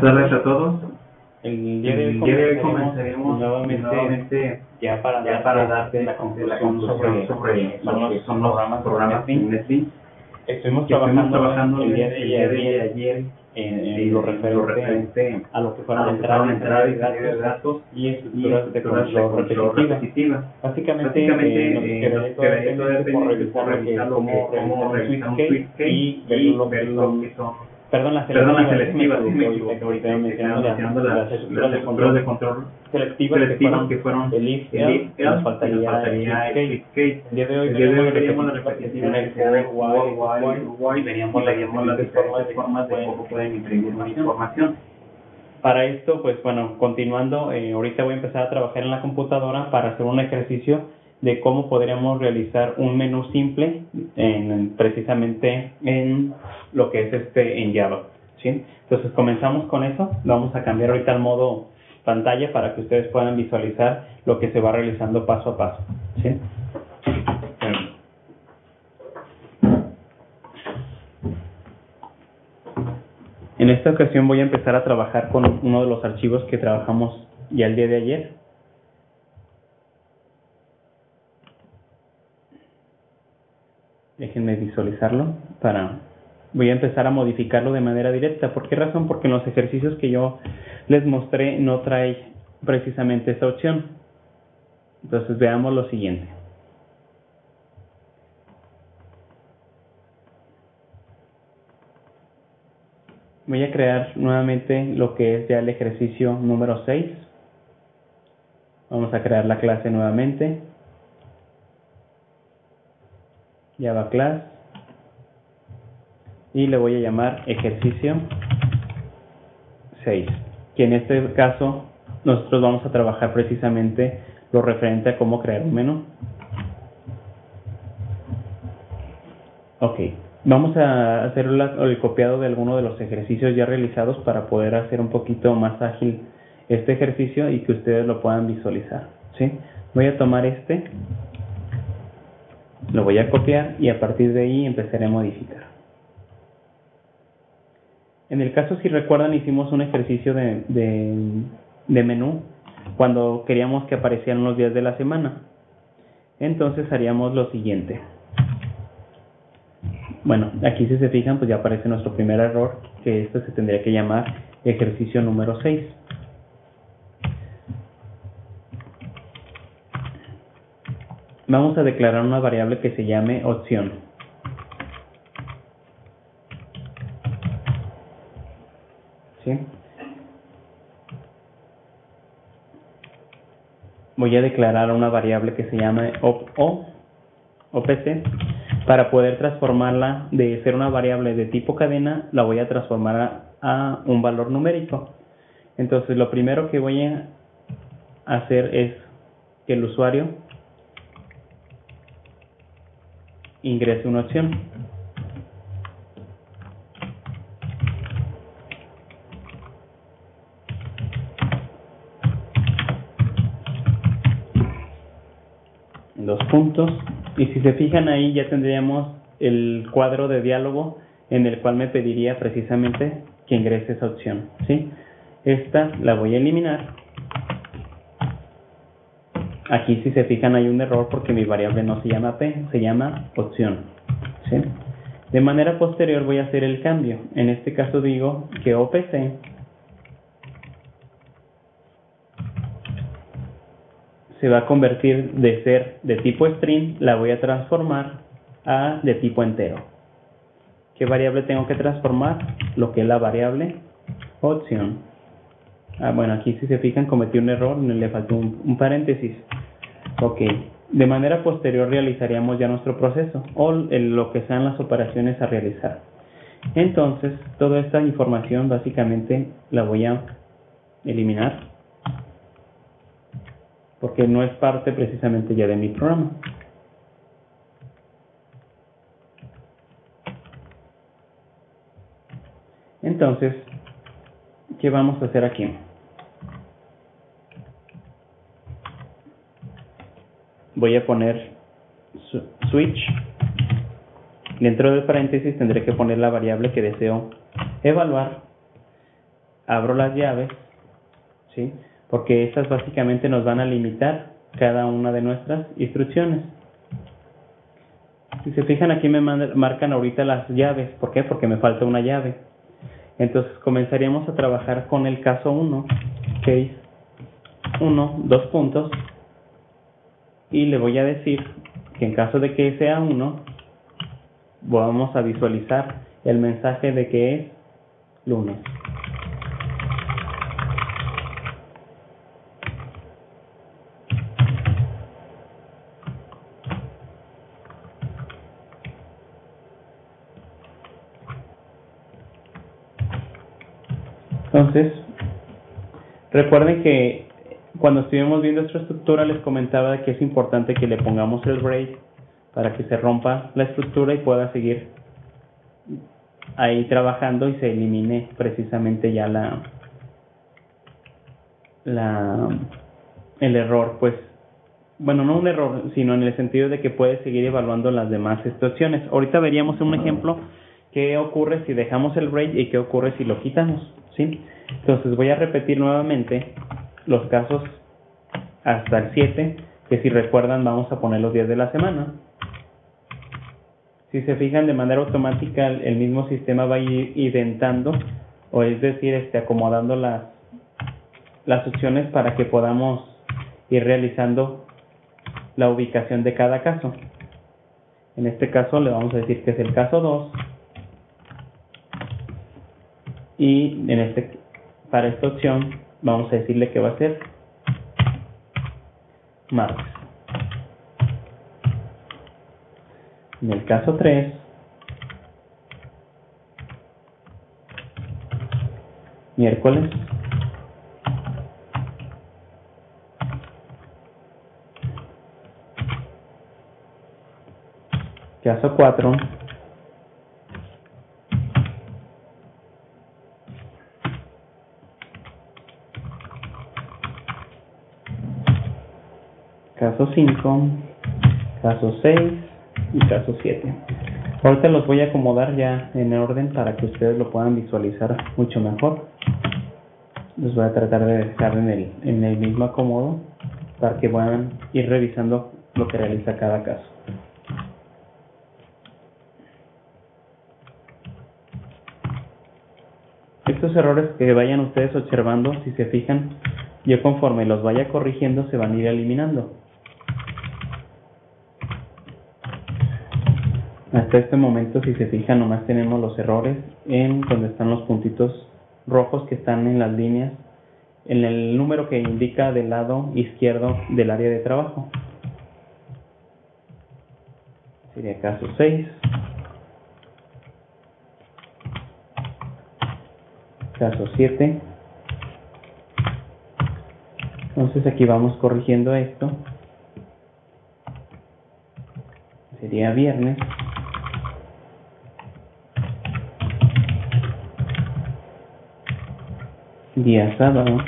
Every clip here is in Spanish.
tardes a todos. El día de hoy comenzaremos comenzaremos nuevamente, nuevamente ya para ya dar para la, darte la la conclusión sobre, sobre son lo que los son los programas, Netflix. Estuvimos trabajando, el día de el día de ayer ayer en, en en lo lo referente, a lo que fueron lo que entrada, fueron entrada y datos datos y estructuras de control control repetitivas. Básicamente, eh, nos quedaría todo por revisar revisar lo cómo que- un switch y ver lo que son Perdón, las Perdón, las selectivas, selectivas, me equivoqué, ahorita mencionando las, estructuras de control de control selectivas, selectivas que fueron el if, el nos faltaría el el día de hoy la repetición del y las diferentes formas cómo pueden imprimir. información. Para esto, pues bueno, continuando, eh, ahorita voy a empezar a trabajar en la computadora para hacer un ejercicio de cómo podríamos realizar un menú simple en, precisamente en lo que es este en Java. ¿sí? Entonces comenzamos con eso, vamos a cambiar ahorita al modo pantalla para que ustedes puedan visualizar lo que se va realizando paso a paso. ¿sí? En esta ocasión voy a empezar a trabajar con uno de los archivos que trabajamos ya el día de ayer. Déjenme visualizarlo para... Voy a empezar a modificarlo de manera directa. ¿Por qué razón? Porque en los ejercicios que yo les mostré no trae precisamente esta opción. Entonces veamos lo siguiente. Voy a crear nuevamente lo que es ya el ejercicio número 6. Vamos a crear la clase nuevamente. Java class. Y le voy a llamar ejercicio 6. Que en este caso nosotros vamos a trabajar precisamente lo referente a cómo crear un menú. Ok. Vamos a hacer el copiado de alguno de los ejercicios ya realizados para poder hacer un poquito más ágil este ejercicio y que ustedes lo puedan visualizar. ¿sí? Voy a tomar este, lo voy a copiar y a partir de ahí empezaré a modificar. En el caso, si recuerdan, hicimos un ejercicio de, de, menú cuando queríamos que aparecieran los días de la semana. Entonces haríamos lo siguiente. Bueno, aquí si se fijan, pues ya aparece nuestro primer error, que esto se tendría que llamar ejercicio número 6. Vamos a declarar una variable que se llame opción. ¿Sí? Voy a declarar una variable que se llame op o, OPC para poder transformarla de ser una variable de tipo cadena, la voy a transformar a un valor numérico. Entonces, lo primero que voy a hacer es que el usuario ingrese una opción. Dos puntos. Y si se fijan ahí ya tendríamos el cuadro de diálogo en el cual me pediría precisamente que ingrese esa opción. ¿sí? Esta la voy a eliminar. Aquí si se fijan hay un error porque mi variable no se llama P, se llama opción. De manera posterior voy a hacer el cambio. En este caso digo que OPC se va a convertir de ser de tipo string, la voy a transformar a de tipo entero. ¿Qué variable tengo que transformar? Lo que es la variable opción. Ah, bueno, aquí si se fijan cometí un error, le faltó un, paréntesis. Ok, de manera posterior realizaríamos ya nuestro proceso o lo que sean las operaciones a realizar. Entonces, toda esta información básicamente la voy a eliminar porque no es parte precisamente ya de mi programa. Entonces, ¿qué vamos a hacer aquí? Voy a poner switch. Dentro del paréntesis tendré que poner la variable que deseo evaluar. abro las llaves, ¿sí? Porque estas básicamente nos van a limitar cada una de nuestras instrucciones. Si se fijan aquí me marcan ahorita las llaves. ¿Por qué? Porque me falta una llave. Entonces comenzaríamos a trabajar con el caso 1, case 1, dos puntos, y le voy a decir que en caso de que sea 1, vamos a visualizar el mensaje de que es lunes. Entonces, recuerden que cuando estuvimos viendo esta estructura les comentaba que es importante que le pongamos el break para que se rompa la estructura y pueda seguir ahí trabajando y se elimine precisamente ya la, la el error pues bueno no un error sino en el sentido de que puede seguir evaluando las demás instrucciones ahorita veríamos un ejemplo qué ocurre si dejamos el break y qué ocurre si lo quitamos ¿sí? Entonces voy a repetir nuevamente los casos hasta el 7, que si recuerdan vamos a poner los días de la semana. Si se fijan de manera automática el mismo sistema va identando o es decir, este, acomodando las, las opciones para que podamos ir realizando la ubicación de cada caso. En este caso le vamos a decir que es el caso 2 y en este para esta opción vamos a decirle que va a ser martes. En el caso 3, miércoles. Caso 4, caso 5, caso 6 y caso 7. Ahorita los voy a acomodar ya en orden para que ustedes lo puedan visualizar mucho mejor. Los voy a tratar de dejar en el, en el mismo acomodo para que puedan ir revisando lo que realiza cada caso. Estos errores que vayan ustedes observando, si se fijan, yo conforme los vaya corrigiendo se van a ir eliminando. Hasta este momento, si se fijan, nomás tenemos los errores en donde están los puntitos rojos que están en las líneas, en el número que indica del lado izquierdo del área de trabajo. Sería caso 6. Caso 7. Entonces aquí vamos corrigiendo esto. Sería viernes. Día sábado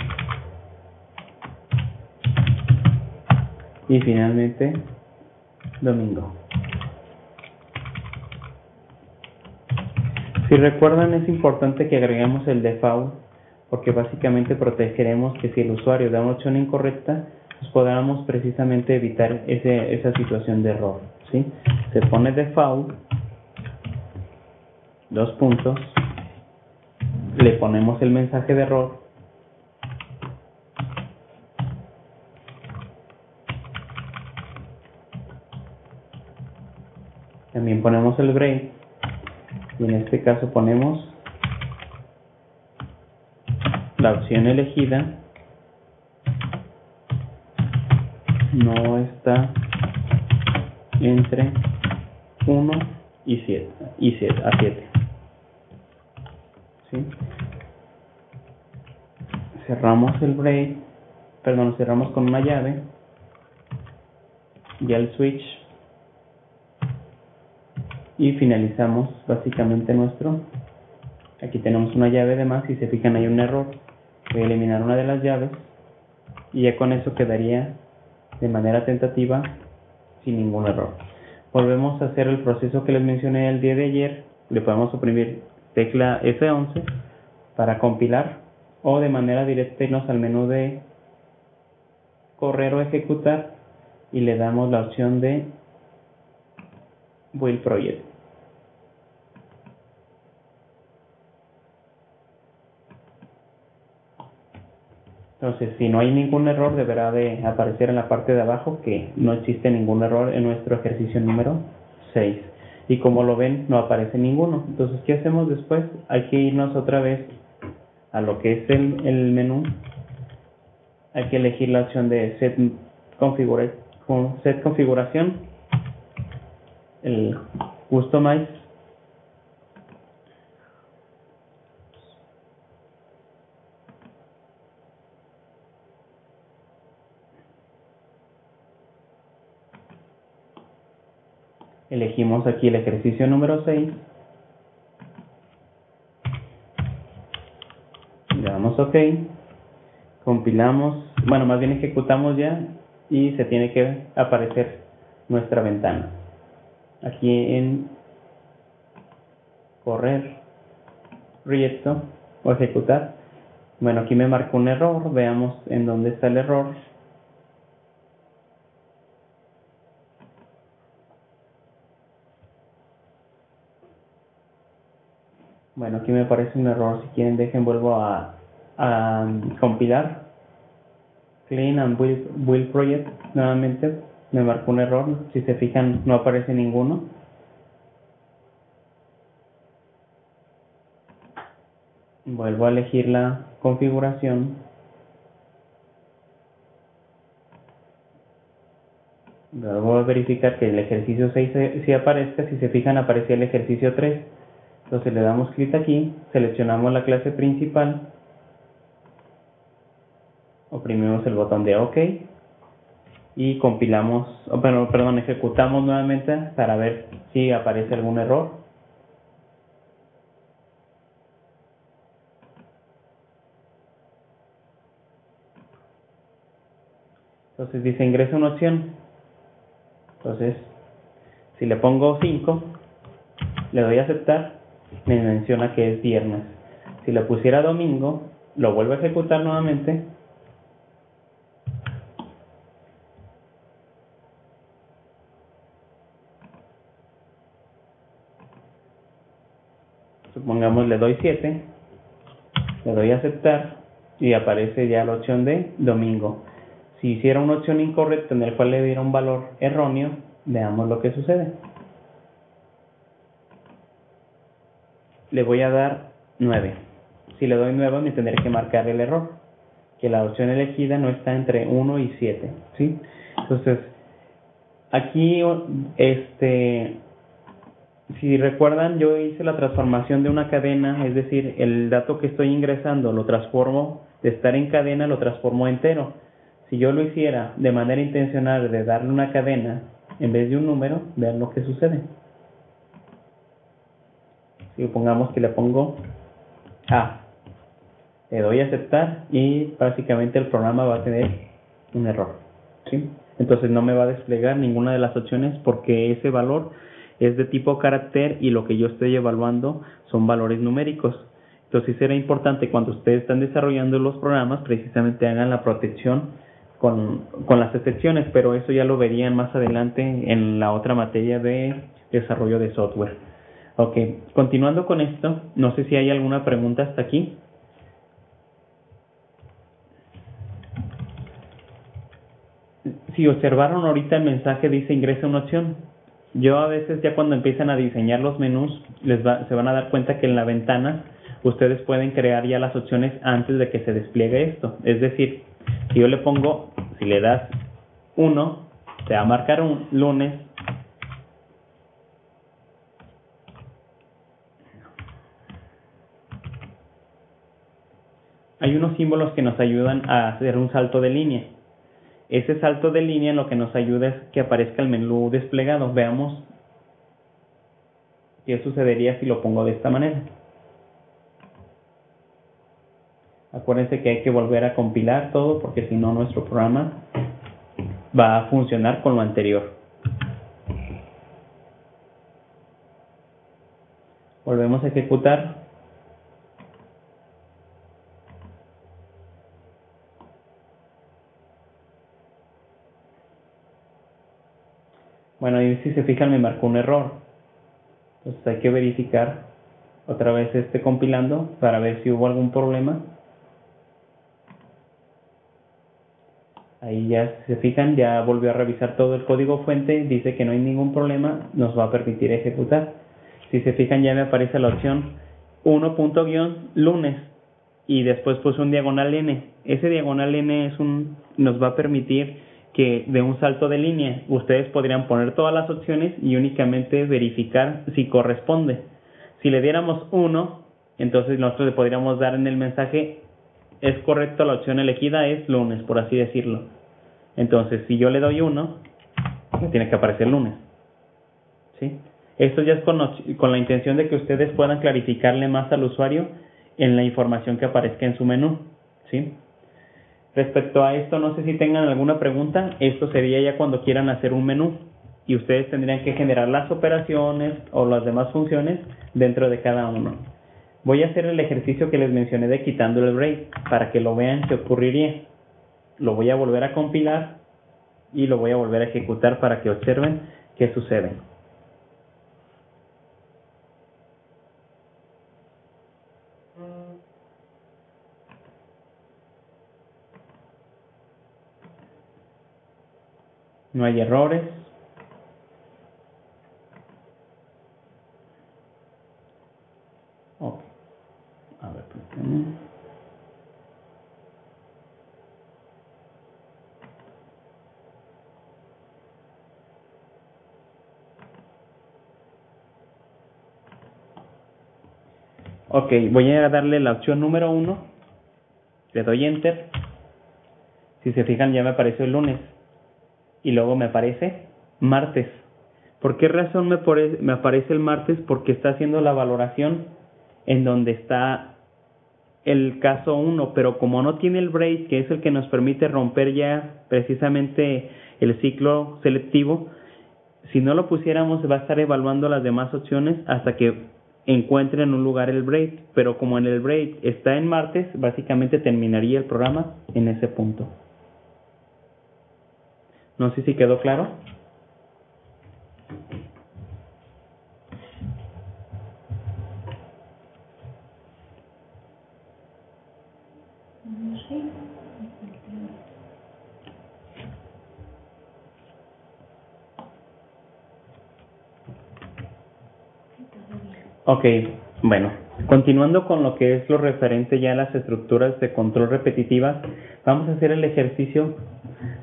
y finalmente domingo. Si recuerdan es importante que agreguemos el default porque básicamente protegeremos que si el usuario da una opción incorrecta pues podamos precisamente evitar ese, esa situación de error. ¿sí? Se pone default, dos puntos, le ponemos el mensaje de error También ponemos el break y en este caso ponemos la opción elegida no está entre 1 y 7 y 7 a 7 ¿Sí? cerramos el break perdón cerramos con una llave ya el switch y finalizamos básicamente nuestro. Aquí tenemos una llave de más y se fijan hay un error. Voy a eliminar una de las llaves y ya con eso quedaría de manera tentativa sin ningún error. Volvemos a hacer el proceso que les mencioné el día de ayer. Le podemos oprimir tecla F11 para compilar o de manera directa irnos al menú de correr o ejecutar y le damos la opción de Build Project. Entonces, si no hay ningún error, deberá de aparecer en la parte de abajo que no existe ningún error en nuestro ejercicio número 6. Y como lo ven, no aparece ninguno. Entonces, ¿qué hacemos después? Hay que irnos otra vez a lo que es el, menú. Hay que elegir la opción de set Configuración, el Customize Elegimos aquí el ejercicio número 6. Le damos OK. Compilamos, bueno, más bien ejecutamos ya y se tiene que aparecer nuestra ventana. Aquí en correr, proyecto o ejecutar. Bueno, aquí me marcó un error. Veamos en dónde está el error. Bueno, aquí me parece un error. Si quieren, dejen, vuelvo a, a compilar. Clean and build, Project. Nuevamente me marcó un error. Si se fijan, no aparece ninguno. Vuelvo a elegir la configuración. Vuelvo a verificar que el ejercicio 6 si aparezca. Si se fijan, aparece el ejercicio 3 entonces le damos clic aquí, seleccionamos la clase principal, oprimimos el botón de OK y compilamos, oh, perdón, ejecutamos nuevamente para ver si aparece algún error. Entonces dice ingresa una opción. Entonces, si le pongo 5, le doy a aceptar me menciona que es viernes. Si lo pusiera domingo, lo vuelvo a ejecutar nuevamente. Supongamos le doy 7, le doy a aceptar y aparece ya la opción de domingo. Si hiciera una opción incorrecta en el cual le diera un valor erróneo, veamos lo que sucede. Le voy a dar 9. Si le doy 9 me tendré que marcar el error, que la opción elegida no está entre 1 y 7, ¿sí? Entonces, aquí, este, si recuerdan, yo hice la transformación de una cadena, es decir, el dato que estoy ingresando lo transformo de estar en cadena, lo transformo entero. Si yo lo hiciera de manera intencional de darle una cadena en vez de un número, vean lo que sucede supongamos que le pongo A. Le doy a aceptar y básicamente el programa va a tener un error. ¿sí? Entonces no me va a desplegar ninguna de las opciones porque ese valor es de tipo carácter y lo que yo estoy evaluando son valores numéricos. Entonces será importante cuando ustedes están desarrollando los programas precisamente hagan la protección con, con las excepciones, pero eso ya lo verían más adelante en la otra materia de desarrollo de software. Ok, continuando con esto, no sé si hay alguna pregunta hasta aquí. Si observaron ahorita el mensaje dice ingresa una opción. Yo a veces ya cuando empiezan a diseñar los menús les se van a dar cuenta que en la ventana ustedes pueden crear ya las opciones antes de que se despliegue esto. Es decir, si yo le pongo, si le das 1, te va a marcar un lunes, hay unos símbolos que nos ayudan a hacer un salto de línea. Ese salto de línea lo que nos ayuda es que aparezca el menú desplegado. Veamos qué sucedería si lo pongo de esta manera. Acuérdense que hay que volver a compilar todo porque si no nuestro programa va a funcionar con lo anterior. Volvemos a ejecutar Bueno, ahí si se fijan me marcó un error. Entonces hay que verificar otra vez este compilando para ver si hubo algún problema. Ahí ya si se fijan, ya volvió a revisar todo el código fuente, dice que no hay ningún problema, nos va a permitir ejecutar. Si se fijan ya me aparece la opción 1.lunes y después puse un diagonal n. Ese diagonal n es un nos va a permitir que de un salto de línea ustedes podrían poner todas las opciones y únicamente verificar si corresponde. Si le diéramos 1, entonces nosotros le podríamos dar en el mensaje es correcto la opción elegida es lunes, por así decirlo. Entonces, si yo le doy 1, me tiene que aparecer lunes. ¿Sí? Esto ya es con, con la intención de que ustedes puedan clarificarle más al usuario en la información que aparezca en su menú. ¿Sí? Respecto a esto, no sé si tengan alguna pregunta. Esto sería ya cuando quieran hacer un menú y ustedes tendrían que generar las operaciones o las demás funciones dentro de cada uno. Voy a hacer el ejercicio que les mencioné de quitando el break para que lo vean qué ocurriría. Lo voy a volver a compilar y lo voy a volver a ejecutar para que observen qué sucede. No hay errores. Ok. A voy a darle la opción número uno. Le doy enter. Si se fijan ya me apareció el lunes y luego me aparece martes. ¿Por qué razón me, me aparece el martes? Porque está haciendo la valoración en donde está el caso 1, pero como no tiene el break, que es el que nos permite romper ya precisamente el ciclo selectivo, si no lo pusiéramos va a estar evaluando las demás opciones hasta que encuentre en un lugar el break, pero como en el break está en martes, básicamente terminaría el programa en ese punto. No sé si quedó claro. Ok, bueno, continuando con lo que es lo referente ya a las estructuras de control repetitivas, vamos a hacer el ejercicio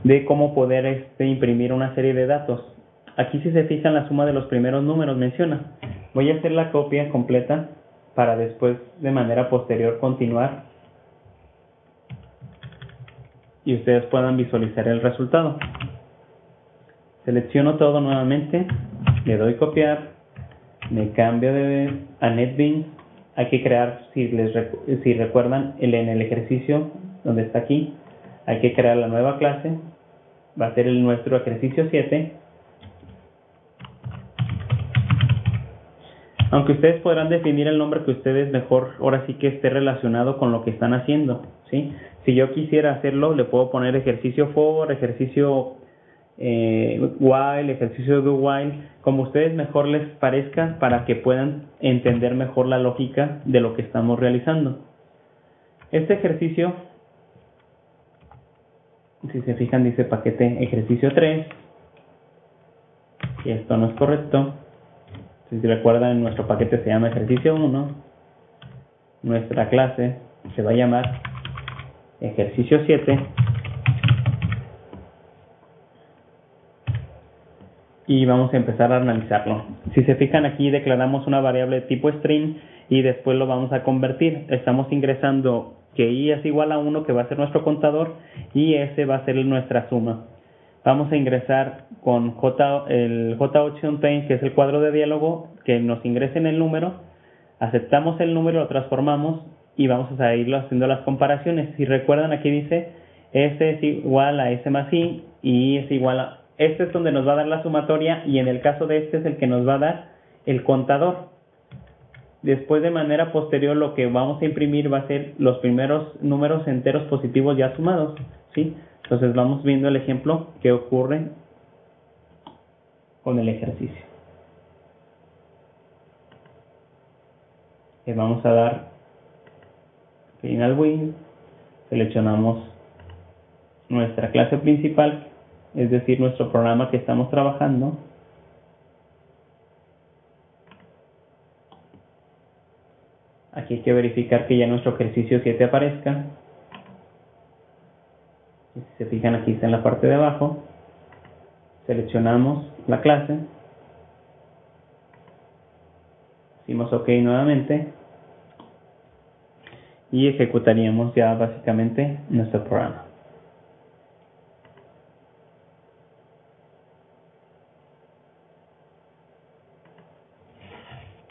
de cómo poder este, imprimir una serie de datos. Aquí si se fijan la suma de los primeros números menciona. Voy a hacer la copia completa para después de manera posterior continuar y ustedes puedan visualizar el resultado. Selecciono todo nuevamente, le doy copiar, me cambio de a NetBeans, hay que crear, si, les, si recuerdan, en el ejercicio donde está aquí, hay que crear la nueva clase, va a ser el nuestro ejercicio 7. Aunque ustedes podrán definir el nombre que ustedes mejor, ahora sí que esté relacionado con lo que están haciendo, ¿sí? Si yo quisiera hacerlo, le puedo poner ejercicio for, ejercicio eh, while, ejercicio do while, como ustedes mejor les parezca para que puedan entender mejor la lógica de lo que estamos realizando. Este ejercicio si se fijan dice paquete ejercicio 3 y esto no es correcto. Si recuerdan nuestro paquete se llama ejercicio 1 nuestra clase se va a llamar ejercicio 7 y vamos a empezar a analizarlo. Si se fijan aquí declaramos una variable tipo string y después lo vamos a convertir. Estamos ingresando que i es igual a 1, que va a ser nuestro contador, y ese va a ser nuestra suma. Vamos a ingresar con J, el J que es el cuadro de diálogo, que nos ingrese en el número, aceptamos el número, lo transformamos y vamos a irlo haciendo las comparaciones. Si recuerdan, aquí dice S es igual a S más I y es igual a... Este es donde nos va a dar la sumatoria y en el caso de este es el que nos va a dar el contador. Después de manera posterior lo que vamos a imprimir va a ser los primeros números enteros positivos ya sumados, ¿sí? Entonces vamos viendo el ejemplo que ocurre con el ejercicio. Le vamos a dar Final Win, seleccionamos nuestra clase principal, es decir, nuestro programa que estamos trabajando. Aquí hay que verificar que ya nuestro ejercicio 7 aparezca. Si se fijan aquí está en la parte de abajo. Seleccionamos la clase. Decimos OK nuevamente. Y ejecutaríamos ya básicamente nuestro programa.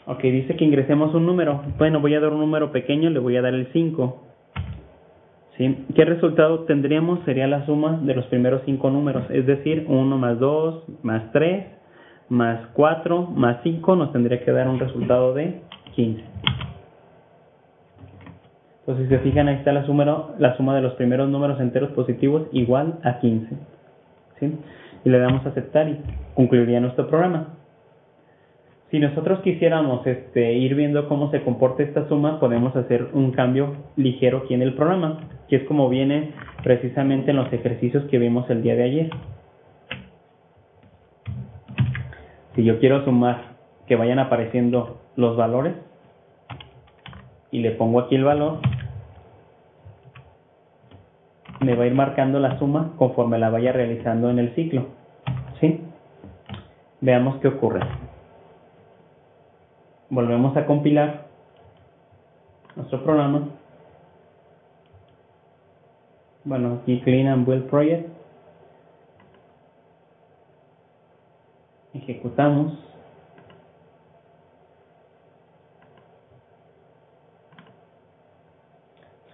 Ok, dice que ingresemos un número. Bueno, voy a dar un número pequeño, le voy a dar el 5. ¿Sí? ¿Qué resultado tendríamos? Sería la suma de los primeros 5 números, es decir, 1 más 2 más 3 más 4 más 5 nos tendría que dar un resultado de 15. Entonces, si se fijan, ahí está la suma, la suma de los primeros números enteros positivos igual a 15. ¿Sí? Y le damos a aceptar y concluiría nuestro programa. Si nosotros quisiéramos este, ir viendo cómo se comporta esta suma, podemos hacer un cambio ligero aquí en el programa, que es como viene precisamente en los ejercicios que vimos el día de ayer. Si yo quiero sumar que vayan apareciendo los valores y le pongo aquí el valor, me va a ir marcando la suma conforme la vaya realizando en el ciclo. ¿Sí? Veamos qué ocurre volvemos a compilar nuestro programa. Bueno, aquí clean and build project. Ejecutamos.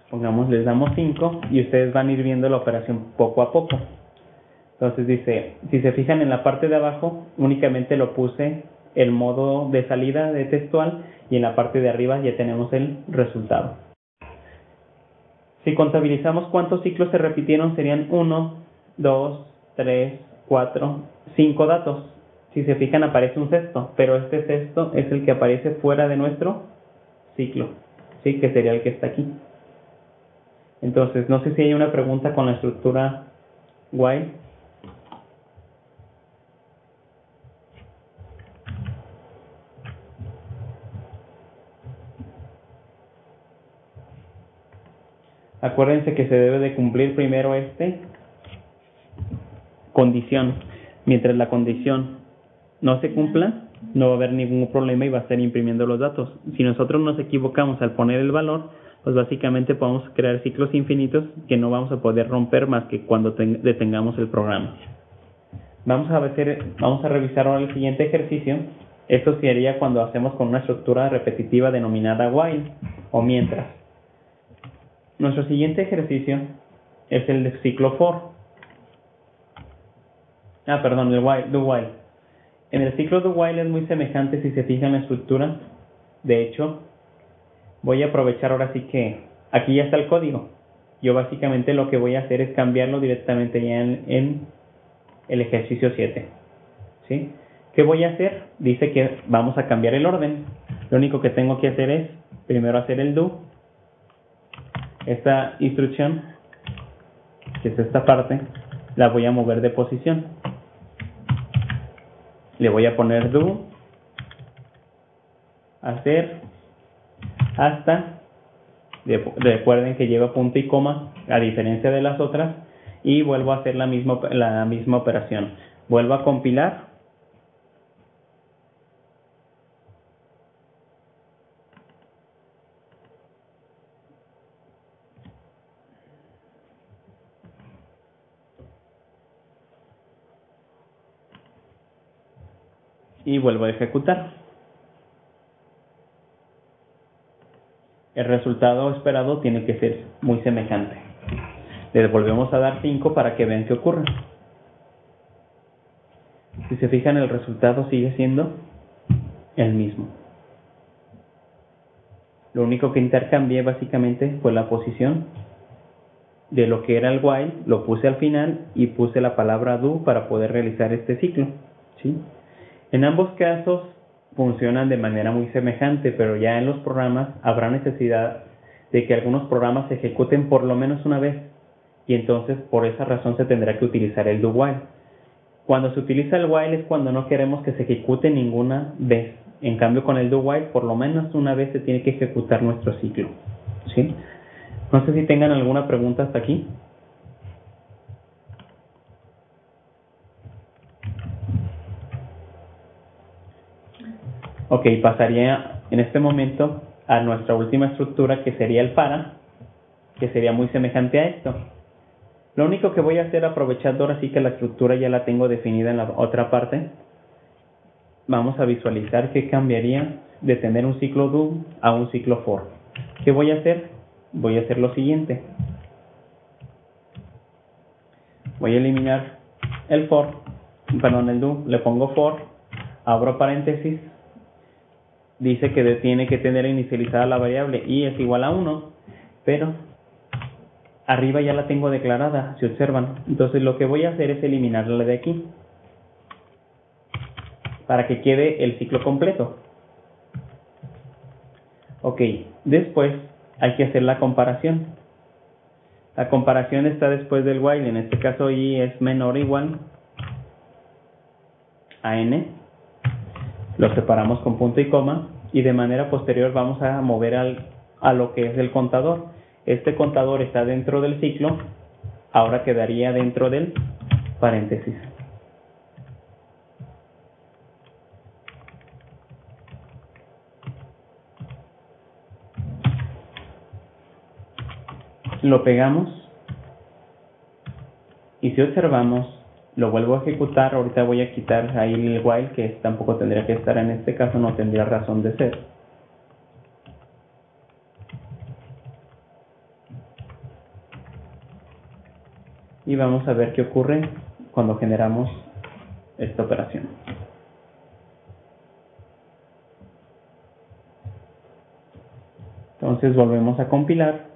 Supongamos les damos 5 y ustedes van a ir viendo la operación poco a poco. Entonces dice, si se fijan en la parte de abajo, únicamente lo puse el modo de salida de textual y en la parte de arriba ya tenemos el resultado. Si contabilizamos cuántos ciclos se repitieron serían 1, 2, 3, 4, 5 datos. Si se fijan aparece un sexto, pero este sexto es el que aparece fuera de nuestro ciclo, ¿sí? que sería el que está aquí. Entonces, no sé si hay una pregunta con la estructura while. Acuérdense que se debe de cumplir primero este condición. Mientras la condición no se cumpla, no va a haber ningún problema y va a estar imprimiendo los datos. Si nosotros nos equivocamos al poner el valor, pues básicamente podemos crear ciclos infinitos que no vamos a poder romper más que cuando detengamos el programa. Vamos a, vamos a revisar ahora el siguiente ejercicio. Esto sería cuando hacemos con una estructura repetitiva denominada while o mientras. Nuestro siguiente ejercicio es el de ciclo for. Ah, perdón, el while, do while. En el ciclo do while es muy semejante si se fija en la estructura. De hecho, voy a aprovechar ahora sí que aquí ya está el código. Yo básicamente lo que voy a hacer es cambiarlo directamente ya en, en el ejercicio 7. ¿Sí? ¿Qué voy a hacer? Dice que vamos a cambiar el orden. Lo único que tengo que hacer es primero hacer el do esta instrucción, que es esta parte, la voy a mover de posición. Le voy a poner do, hacer, hasta, recuerden que lleva punto y coma, a diferencia de las otras, y vuelvo a hacer la misma, la misma operación. Vuelvo a compilar y vuelvo a ejecutar. El resultado esperado tiene que ser muy semejante. Le volvemos a dar 5 para que vean qué ocurre. Si se fijan, el resultado sigue siendo el mismo. Lo único que intercambié básicamente fue la posición de lo que era el while, lo puse al final y puse la palabra do para poder realizar este ciclo. ¿sí? En ambos casos funcionan de manera muy semejante, pero ya en los programas habrá necesidad de que algunos programas se ejecuten por lo menos una vez y entonces por esa razón se tendrá que utilizar el do while. Cuando se utiliza el while es cuando no queremos que se ejecute ninguna vez. En cambio con el do while por lo menos una vez se tiene que ejecutar nuestro ciclo. ¿Sí? No sé si tengan alguna pregunta hasta aquí. Ok, pasaría en este momento a nuestra última estructura que sería el para, que sería muy semejante a esto. Lo único que voy a hacer aprovechando ahora sí que la estructura ya la tengo definida en la otra parte, vamos a visualizar qué cambiaría de tener un ciclo do a un ciclo for. ¿Qué voy a hacer? Voy a hacer lo siguiente. Voy a eliminar el for, perdón, el do, le pongo for, abro paréntesis, dice que tiene que tener inicializada la variable y es igual a 1, pero arriba ya la tengo declarada, si observan. Entonces lo que voy a hacer es eliminarla de aquí para que quede el ciclo completo. Ok, después hay que hacer la comparación. La comparación está después del while, en este caso y es menor o igual a n. Lo separamos con punto y coma y de manera posterior vamos a mover al, a lo que es el contador. Este contador está dentro del ciclo, ahora quedaría dentro del paréntesis. Lo pegamos y si observamos, lo vuelvo a ejecutar, ahorita voy a quitar ahí el while que tampoco tendría que estar en este caso, no tendría razón de ser. Y vamos a ver qué ocurre cuando generamos esta operación. Entonces volvemos a compilar.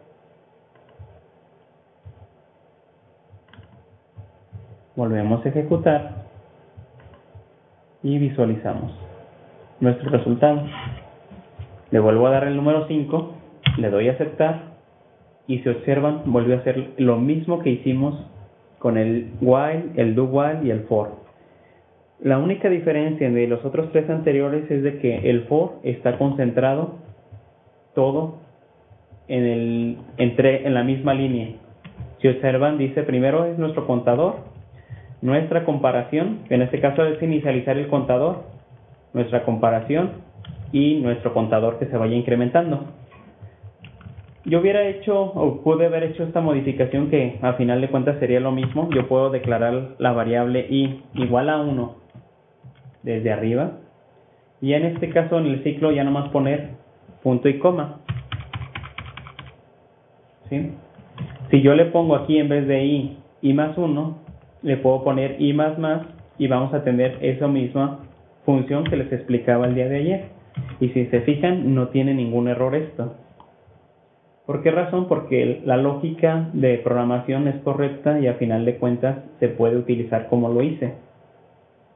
Volvemos a ejecutar y visualizamos nuestro resultado. Le vuelvo a dar el número 5, le doy a aceptar y si observan vuelve a hacer lo mismo que hicimos con el while, el do while y el for. La única diferencia de los otros tres anteriores es de que el for está concentrado todo en, el, entre, en la misma línea. Si observan, dice primero es nuestro contador, nuestra comparación, en este caso es inicializar el contador, nuestra comparación y nuestro contador que se vaya incrementando yo hubiera hecho o pude haber hecho esta modificación que a final de cuentas sería lo mismo. Yo puedo declarar la variable i igual a 1 desde arriba. Y en este caso en el ciclo ya nomás poner punto y coma. Si yo le pongo aquí en vez de i, i más 1, le puedo poner i y vamos a tener esa misma función que les explicaba el día de ayer. Y si se fijan, no tiene ningún error esto. ¿Por qué razón? Porque la lógica de programación es correcta y a final de cuentas se puede utilizar como lo hice.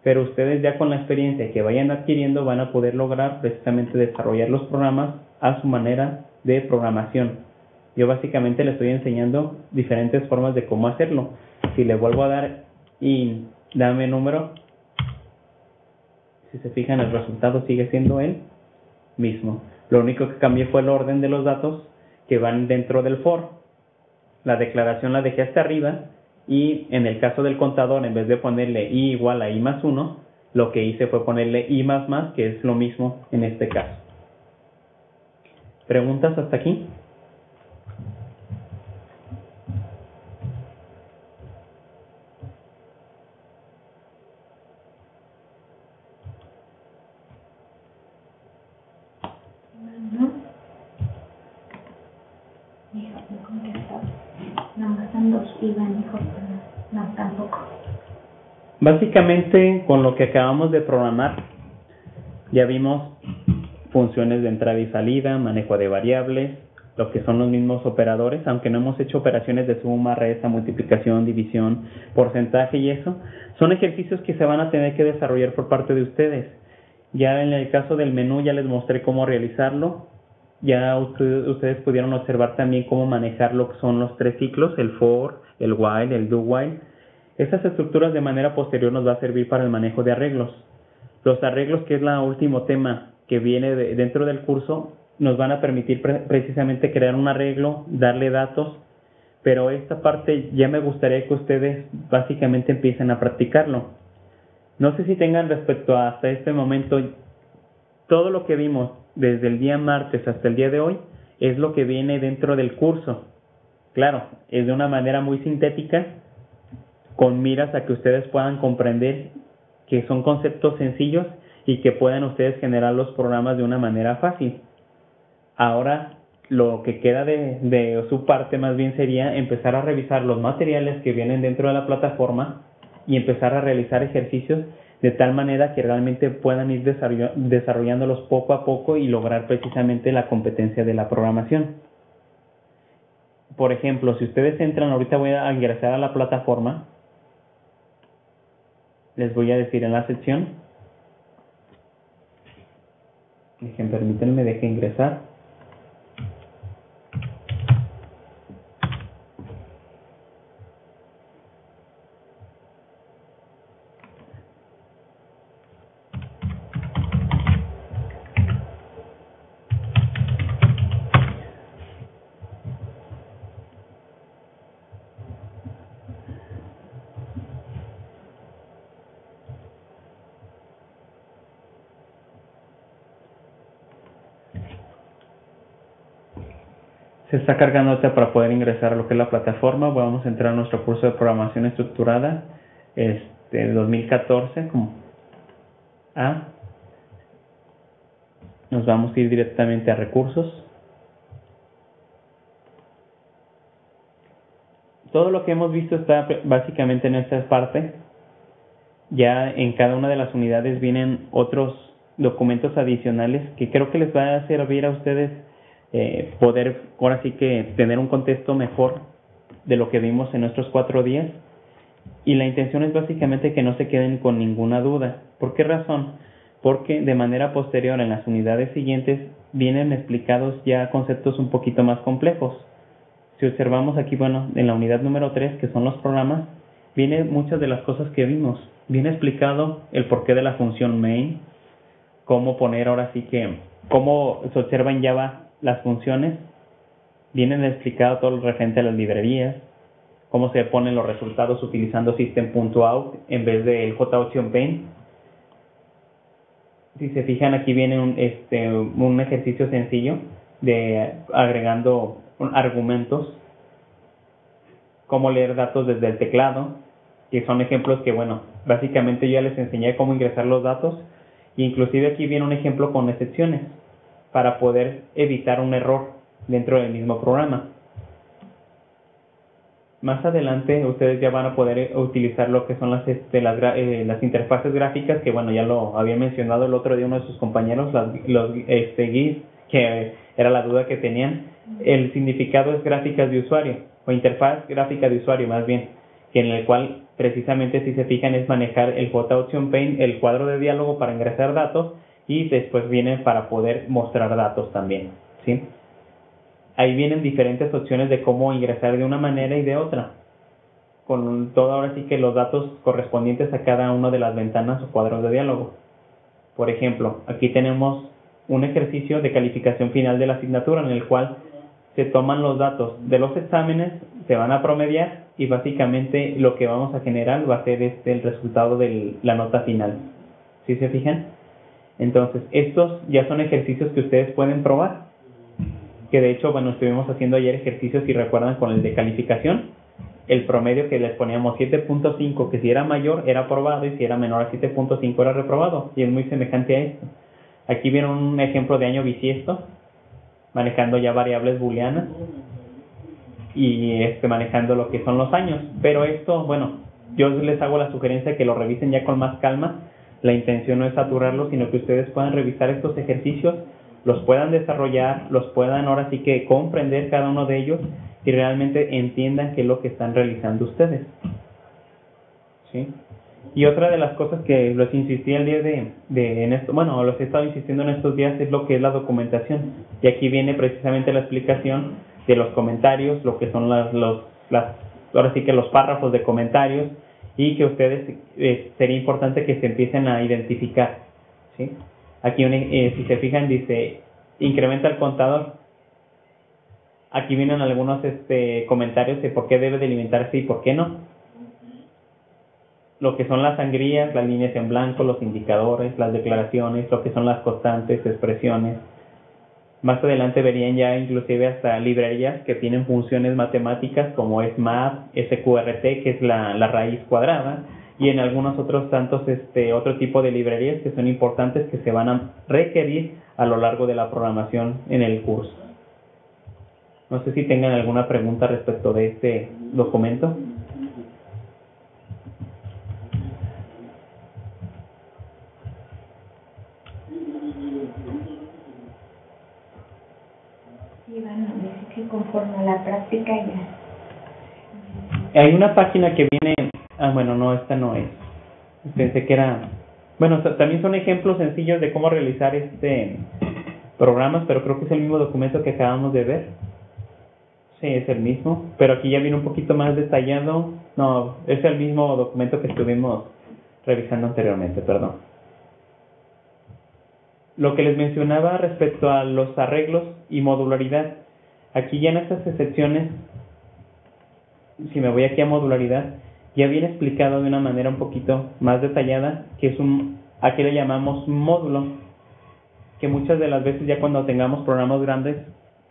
Pero ustedes ya con la experiencia que vayan adquiriendo van a poder lograr precisamente desarrollar los programas a su manera de programación. Yo básicamente les estoy enseñando diferentes formas de cómo hacerlo. Si le vuelvo a dar y dame número, si se fijan el resultado sigue siendo el mismo. Lo único que cambié fue el orden de los datos que van dentro del for. La declaración la dejé hasta arriba y en el caso del contador, en vez de ponerle i igual a i más 1, lo que hice fue ponerle i más más, que es lo mismo en este caso. ¿Preguntas hasta aquí? no, tampoco. Básicamente, con lo que acabamos de programar, ya vimos funciones de entrada y salida, manejo de variables, lo que son los mismos operadores, aunque no hemos hecho operaciones de suma, resta, multiplicación, división, porcentaje y eso, son ejercicios que se van a tener que desarrollar por parte de ustedes. Ya en el caso del menú ya les mostré cómo realizarlo, ya ustedes, pudieron observar también cómo manejar lo que son los tres ciclos, el for, el while, el do while. Estas estructuras de manera posterior nos va a servir para el manejo de arreglos. Los arreglos, que es el último tema que viene dentro del curso, nos van a permitir precisamente crear un arreglo, darle datos, pero esta parte ya me gustaría que ustedes básicamente empiecen a practicarlo. No sé si tengan respecto a hasta este momento todo lo que vimos desde el día martes hasta el día de hoy es lo que viene dentro del curso. Claro, es de una manera muy sintética, con miras a que ustedes puedan comprender que son conceptos sencillos y que puedan ustedes generar los programas de una manera fácil. Ahora lo que queda de, su parte más bien sería empezar a revisar los materiales que vienen dentro de la plataforma y empezar a realizar ejercicios de tal manera que realmente puedan ir desarrollándolos poco a poco y lograr precisamente la competencia de la programación. Por ejemplo, si ustedes entran, ahorita voy a ingresar a la plataforma, les voy a decir en la sección, dejen, permítanme, deje ingresar. Está cargando para poder ingresar a lo que es la plataforma. Vamos a entrar a nuestro curso de programación estructurada este 2014 como A. Nos vamos a ir directamente a recursos. Todo lo que hemos visto está básicamente en esta parte. Ya en cada una de las unidades vienen otros documentos adicionales que creo que les va a servir a ustedes eh, poder ahora sí que tener un contexto mejor de lo que vimos en nuestros cuatro días. Y la intención es básicamente que no se queden con ninguna duda. ¿Por qué razón? Porque de manera posterior en las unidades siguientes vienen explicados ya conceptos un poquito más complejos. Si observamos aquí, bueno, en la unidad número 3, que son los programas, viene muchas de las cosas que vimos. Viene explicado el porqué de la función main, cómo poner ahora sí que, cómo se observa en Java las funciones, vienen explicado todo lo referente a las librerías, cómo se ponen los resultados utilizando system.out en vez del JOptionPaint. Si se fijan aquí viene un, este, un ejercicio sencillo de agregando argumentos, cómo leer datos desde el teclado, que son ejemplos que, bueno, básicamente yo ya les enseñé cómo ingresar los datos, e inclusive aquí viene un ejemplo con excepciones para poder evitar un error dentro del mismo programa. Más adelante ustedes ya van a poder utilizar lo que son las, este, las, eh, las interfaces gráficas, que bueno, ya lo había mencionado el otro día uno de sus compañeros, los este, que era la duda que tenían. El significado es gráficas de usuario, o interfaz gráfica de usuario más bien, que en el cual precisamente si se fijan es manejar el JOptionPaint, el cuadro de diálogo para ingresar datos, y después vienen para poder mostrar datos también, ¿sí? Ahí vienen diferentes opciones de cómo ingresar de una manera y de otra, con todo ahora sí que los datos correspondientes a cada una de las ventanas o cuadros de diálogo. Por ejemplo, aquí tenemos un ejercicio de calificación final de la asignatura en el cual se toman los datos de los exámenes, se van a promediar y básicamente lo que vamos a generar va a ser este el resultado de la nota final. ¿Sí se fijan? Entonces, estos ya son ejercicios que ustedes pueden probar. Que de hecho, bueno, estuvimos haciendo ayer ejercicios, si recuerdan, con el de calificación. El promedio que les poníamos 7.5, que si era mayor era aprobado y si era menor a 7.5 era reprobado. Y es muy semejante a esto. Aquí vieron un ejemplo de año bisiesto, manejando ya variables booleanas y este, manejando lo que son los años. Pero esto, bueno, yo les hago la sugerencia que lo revisen ya con más calma la intención no es saturarlo, sino que ustedes puedan revisar estos ejercicios los puedan desarrollar, los puedan ahora sí que comprender cada uno de ellos y realmente entiendan qué es lo que están realizando ustedes. ¿Sí? Y otra de las cosas que los insistí el día de, de en esto, bueno, los he estado insistiendo en estos días es lo que es la documentación. Y aquí viene precisamente la explicación de los comentarios, lo que son las, los, las, ahora sí que los párrafos de comentarios y que ustedes eh, sería importante que se empiecen a identificar, ¿sí? Aquí, eh, si se fijan, dice incrementa el contador. Aquí vienen algunos este, comentarios de por qué debe delimitarse y por qué no. Lo que son las sangrías, las líneas en blanco, los indicadores, las declaraciones, lo que son las constantes, expresiones. Más adelante verían ya inclusive hasta librerías que tienen funciones matemáticas como es math, SQRT, que es la, la raíz cuadrada, y en algunos otros tantos este otro tipo de librerías que son importantes que se van a requerir a lo largo de la programación en el curso. No sé si tengan alguna pregunta respecto de este documento. Sí, bueno, dice que conforme la práctica ya. Hay una página que viene Ah, bueno, no, esta no es. Pensé que era... Bueno, también son ejemplos sencillos de cómo realizar este programas, pero creo que es el mismo documento que acabamos de ver. Sí, es el mismo, pero aquí ya viene un poquito más detallado. No, es el mismo documento que estuvimos revisando anteriormente, perdón. Lo que les mencionaba respecto a los arreglos y modularidad. Aquí ya en estas excepciones, si me voy aquí a modularidad, ya viene explicado de una manera un poquito más detallada, que es un, aquí le llamamos módulo, que muchas de las veces ya cuando tengamos programas grandes,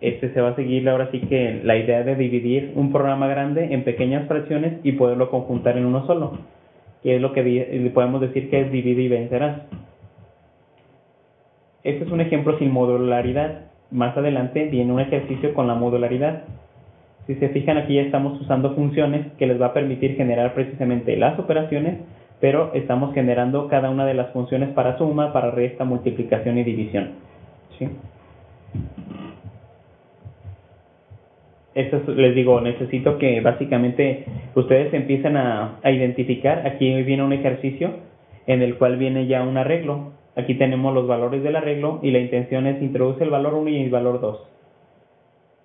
este se va a seguir ahora sí que la idea de dividir un programa grande en pequeñas fracciones y poderlo conjuntar en uno solo, que es lo que podemos decir que es divide y vencerás. Este es un ejemplo sin modularidad. Más adelante viene un ejercicio con la modularidad si se fijan aquí ya estamos usando funciones que les va a permitir generar precisamente las operaciones, pero estamos generando cada una de las funciones para suma, para resta, multiplicación y división. ¿sí? Esto les digo, necesito que básicamente ustedes empiecen a, a identificar, aquí viene un ejercicio en el cual viene ya un arreglo. Aquí tenemos los valores del arreglo y la intención es introducir el valor 1 y el valor 2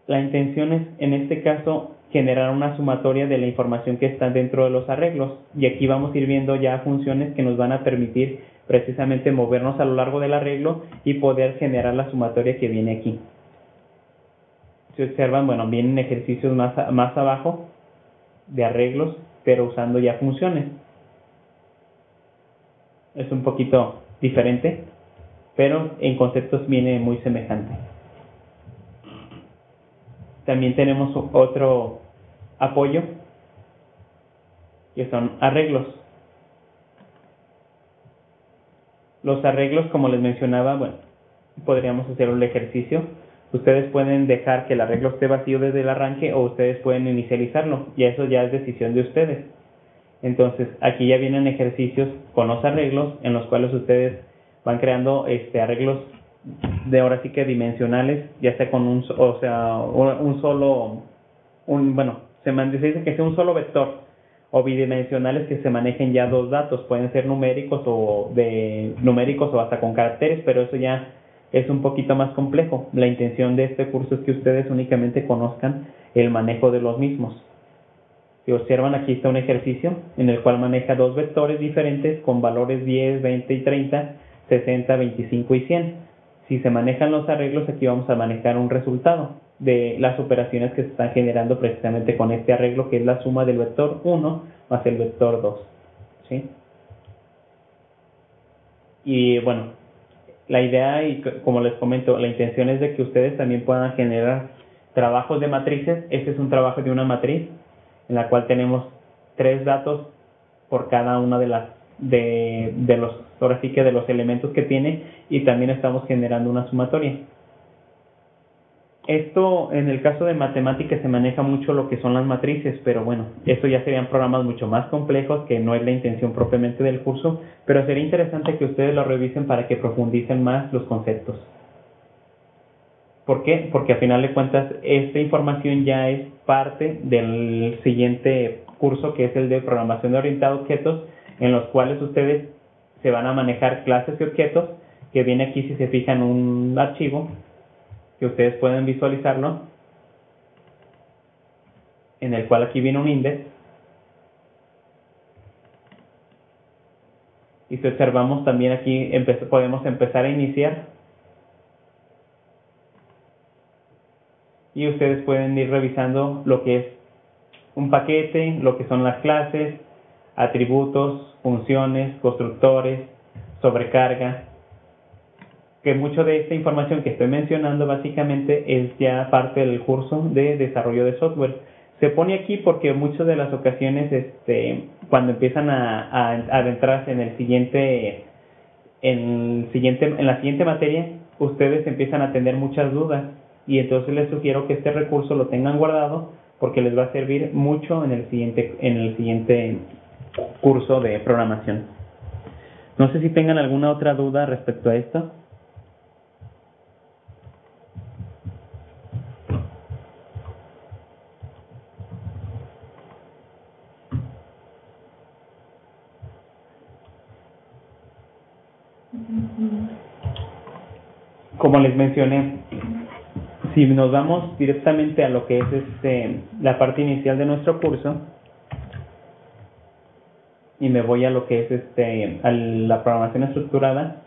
la intención es, en este caso, generar una sumatoria de la información que está dentro de los arreglos. Y aquí vamos a ir viendo ya funciones que nos van a permitir precisamente movernos a lo largo del arreglo y poder generar la sumatoria que viene aquí. Si observan, bueno, vienen ejercicios más, más abajo de arreglos, pero usando ya funciones. Es un poquito diferente, pero en conceptos viene muy semejante. También tenemos otro apoyo, que son arreglos. Los arreglos, como les mencionaba, bueno, podríamos hacer un ejercicio. Ustedes pueden dejar que el arreglo esté vacío desde el arranque o ustedes pueden inicializarlo y eso ya es decisión de ustedes. Entonces, aquí ya vienen ejercicios con los arreglos en los cuales ustedes van creando este arreglos de ahora sí que dimensionales, ya sea con un, o sea, un solo, un, bueno, se, dice que sea un solo vector o bidimensionales que se manejen ya dos datos, pueden ser numéricos o de numéricos o hasta con caracteres, pero eso ya es un poquito más complejo. La intención de este curso es que ustedes únicamente conozcan el manejo de los mismos. Si observan, aquí está un ejercicio en el cual maneja dos vectores diferentes con valores 10, 20 y 30, 60, 25 y 100 si se manejan los arreglos, aquí vamos a manejar un resultado de las operaciones que se están generando precisamente con este arreglo, que es la suma del vector 1 más el vector 2. ¿sí? Y bueno, la idea, y como les comento, la intención es de que ustedes también puedan generar trabajos de matrices. Este es un trabajo de una matriz en la cual tenemos tres datos por cada una de las de, de los ahora sí que de los elementos que tiene y también estamos generando una sumatoria. Esto en el caso de matemáticas se maneja mucho lo que son las matrices, pero bueno, esto ya serían programas mucho más complejos que no es la intención propiamente del curso, pero sería interesante que ustedes lo revisen para que profundicen más los conceptos. ¿Por qué? Porque a final de cuentas esta información ya es parte del siguiente curso que es el de programación orientada a objetos, en los cuales ustedes se van a manejar clases y objetos, que viene aquí si se fijan un archivo, que ustedes pueden visualizarlo, en el cual aquí viene un index. Y si observamos también aquí podemos empezar a iniciar y ustedes pueden ir revisando lo que es un paquete, lo que son las clases, atributos, funciones, constructores, sobrecarga, que mucho de esta información que estoy mencionando básicamente es ya parte del curso de desarrollo de software. Se pone aquí porque muchas de las ocasiones, este, cuando empiezan a, a, adentrarse en el siguiente, en siguiente, en la siguiente materia, ustedes empiezan a tener muchas dudas y entonces les sugiero que este recurso lo tengan guardado porque les va a servir mucho en el siguiente en el siguiente curso de programación. No sé si tengan alguna otra duda respecto a esto. Como les mencioné, si nos vamos directamente a lo que es este la parte inicial de nuestro curso y me voy a lo que es este a la programación estructurada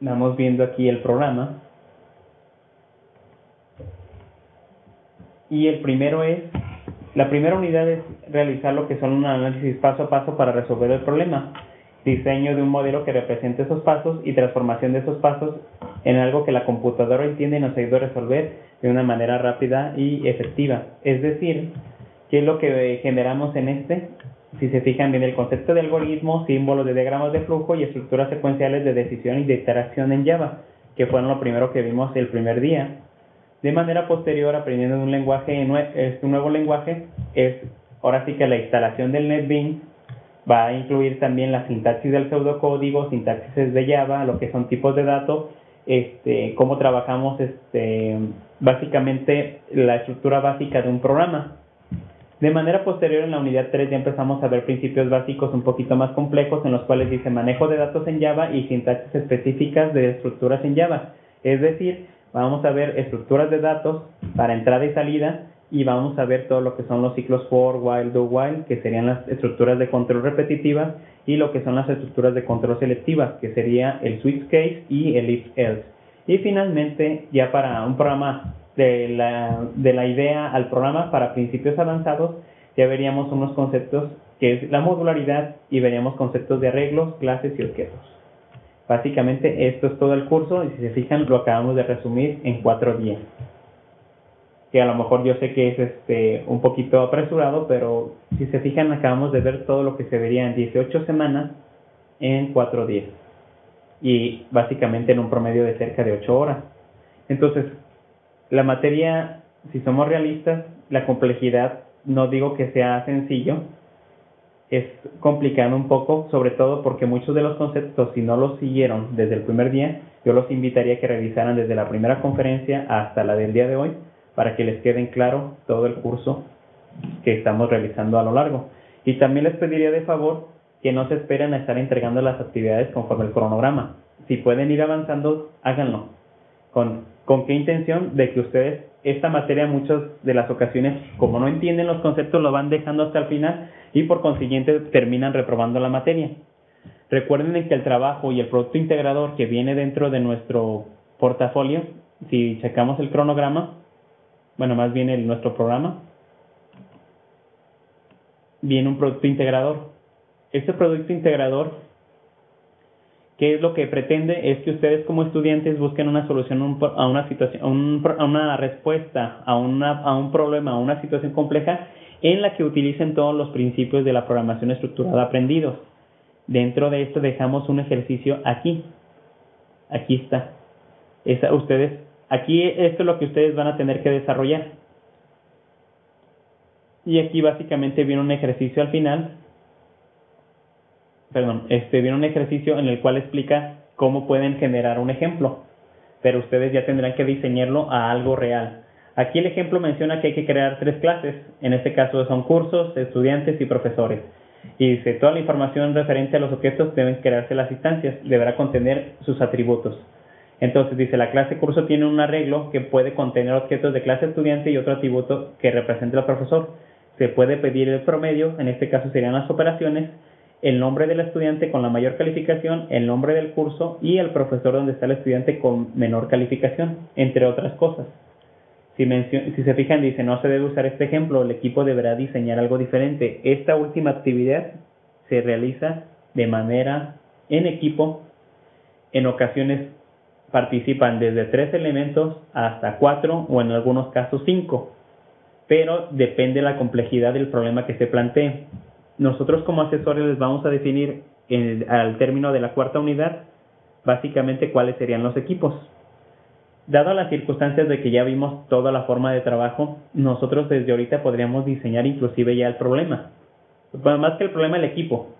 vamos viendo aquí el programa. Y el primero es la primera unidad es realizar lo que son un análisis paso a paso para resolver el problema diseño de un modelo que represente esos pasos y transformación de esos pasos en algo que la computadora entiende y nos ayude a resolver de una manera rápida y efectiva. Es decir, ¿qué es lo que generamos en este? Si se fijan bien, el concepto de algoritmo, símbolos de diagramas de flujo y estructuras secuenciales de decisión y de interacción en Java, que fueron lo primero que vimos el primer día. De manera posterior, aprendiendo un lenguaje, un nuevo lenguaje, es ahora sí que la instalación del NetBeans va a incluir también la sintaxis del pseudocódigo, sintaxis de Java, lo que son tipos de datos, este, cómo trabajamos este, básicamente la estructura básica de un programa. De manera posterior, en la unidad 3 ya empezamos a ver principios básicos un poquito más complejos en los cuales dice manejo de datos en Java y sintaxis específicas de estructuras en Java. Es decir, vamos a ver estructuras de datos para entrada y salida, y vamos a ver todo lo que son los ciclos for, while, do, while, que serían las estructuras de control repetitivas y lo que son las estructuras de control selectivas, que sería el switch case y el if else. Y finalmente, ya para un programa de la, de la idea al programa para principios avanzados, ya veríamos unos conceptos que es la modularidad y veríamos conceptos de arreglos, clases y objetos. Básicamente esto es todo el curso y si se fijan lo acabamos de resumir en cuatro días que a lo mejor yo sé que es este un poquito apresurado, pero si se fijan acabamos de ver todo lo que se vería en 18 semanas en 4 días y básicamente en un promedio de cerca de 8 horas. Entonces, la materia, si somos realistas, la complejidad no digo que sea sencillo, es complicado un poco, sobre todo porque muchos de los conceptos, si no los siguieron desde el primer día, yo los invitaría a que revisaran desde la primera conferencia hasta la del día de hoy, para que les quede claro todo el curso que estamos realizando a lo largo. Y también les pediría de favor que no se esperen a estar entregando las actividades conforme el cronograma. Si pueden ir avanzando, háganlo. ¿Con, con qué intención? De que ustedes esta materia muchas de las ocasiones, como no entienden los conceptos, lo van dejando hasta el final y por consiguiente terminan reprobando la materia. Recuerden que el trabajo y el producto integrador que viene dentro de nuestro portafolio, si checamos el cronograma, bueno, más bien nuestro programa, viene un producto integrador. Este producto integrador, ¿qué es lo que pretende? Es que ustedes como estudiantes busquen una solución a una situación, a una respuesta a, una, a un problema, a una situación compleja en la que utilicen todos los principios de la programación estructurada aprendidos. Dentro de esto dejamos un ejercicio aquí. Aquí está. Ustedes Aquí esto es lo que ustedes van a tener que desarrollar. Y aquí básicamente viene un ejercicio al final. Perdón, este viene un ejercicio en el cual explica cómo pueden generar un ejemplo, pero ustedes ya tendrán que diseñarlo a algo real. Aquí el ejemplo menciona que hay que crear tres clases, en este caso son cursos, estudiantes y profesores. Y dice, toda la información referente a los objetos deben crearse las instancias, deberá contener sus atributos. Entonces dice, la clase curso tiene un arreglo que puede contener objetos de clase estudiante y otro atributo que represente al profesor. Se puede pedir el promedio, en este caso serían las operaciones, el nombre del estudiante con la mayor calificación, el nombre del curso y el profesor donde está el estudiante con menor calificación, entre otras cosas. Si, si se fijan, dice, no se debe usar este ejemplo, el equipo deberá diseñar algo diferente. Esta última actividad se realiza de manera en equipo. En ocasiones participan desde tres elementos hasta cuatro o en algunos casos cinco, pero depende de la complejidad del problema que se plantee. Nosotros como asesores les vamos a definir al término de la cuarta unidad básicamente cuáles serían los equipos. Dado las circunstancias de que ya vimos toda la forma de trabajo, nosotros desde ahorita podríamos diseñar inclusive ya el problema. Pues más que el problema, el equipo.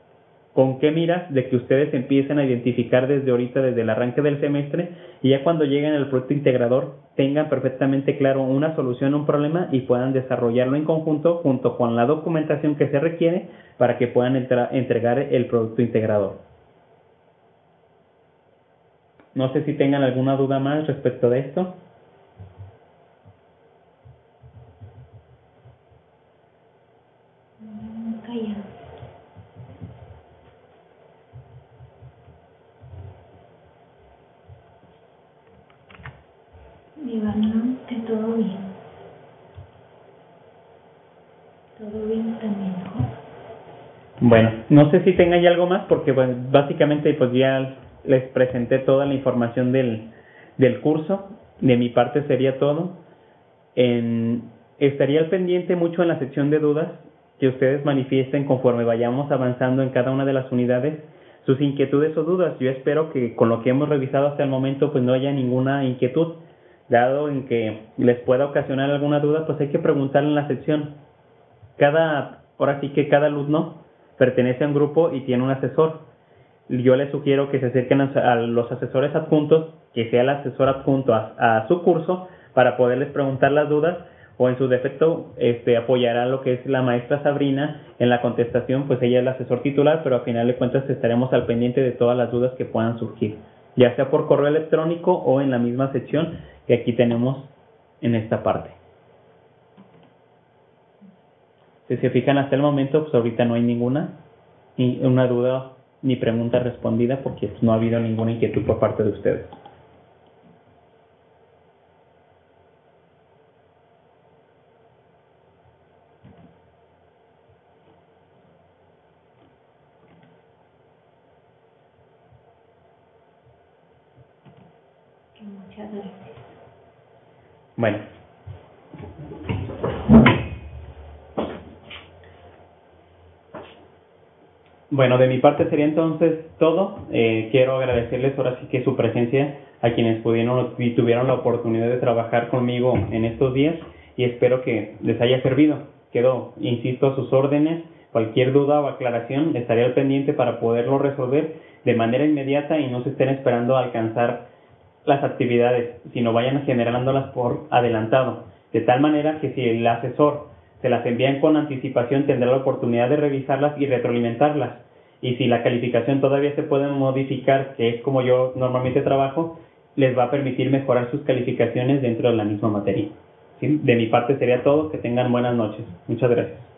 ¿Con qué miras de que ustedes empiecen a identificar desde ahorita, desde el arranque del semestre, y ya cuando lleguen al proyecto integrador tengan perfectamente claro una solución a un problema y puedan desarrollarlo en conjunto junto con la documentación que se requiere para que puedan entregar el producto integrador? No sé si tengan alguna duda más respecto de esto. Todo bien. Todo bien también, Bueno, no sé si tengan ya algo más porque bueno, básicamente pues ya les presenté toda la información del, del curso. De mi parte sería todo. Estaría al pendiente mucho en la sección de dudas que ustedes manifiesten conforme vayamos avanzando en cada una de las unidades sus inquietudes o dudas. Yo espero que con lo que hemos revisado hasta el momento pues no haya ninguna inquietud. Dado en que les pueda ocasionar alguna duda, pues hay que preguntar en la sección. Cada, ahora sí que cada alumno pertenece a un grupo y tiene un asesor yo les sugiero que se acerquen a los asesores adjuntos, que sea el asesor adjunto a, su curso para poderles preguntar las dudas o en su defecto este, apoyará lo que es la maestra Sabrina en la contestación, pues ella es el asesor titular, pero a final de cuentas estaremos al pendiente de todas las dudas que puedan surgir, ya sea por correo electrónico o en la misma sección que aquí tenemos en esta parte. Si se fijan hasta el momento, pues ahorita no hay ninguna, ni una duda ni pregunta respondida porque no ha habido ninguna inquietud por parte de ustedes. Muchas gracias. Bueno, Bueno, de mi parte sería entonces todo. Eh, quiero agradecerles ahora sí que su presencia a quienes pudieron y tuvieron la oportunidad de trabajar conmigo en estos días y espero que les haya servido. Quedo, insisto, a sus órdenes. Cualquier duda o aclaración estaré al pendiente para poderlo resolver de manera inmediata y no se estén esperando a alcanzar las actividades, sino vayan generándolas por adelantado. De tal manera que si el asesor se las envían con anticipación, tendrá la oportunidad de revisarlas y retroalimentarlas. Y si la calificación todavía se puede modificar, que es como yo normalmente trabajo, les va a permitir mejorar sus calificaciones dentro de la misma materia. De mi parte sería todo. Que tengan buenas noches. Muchas gracias.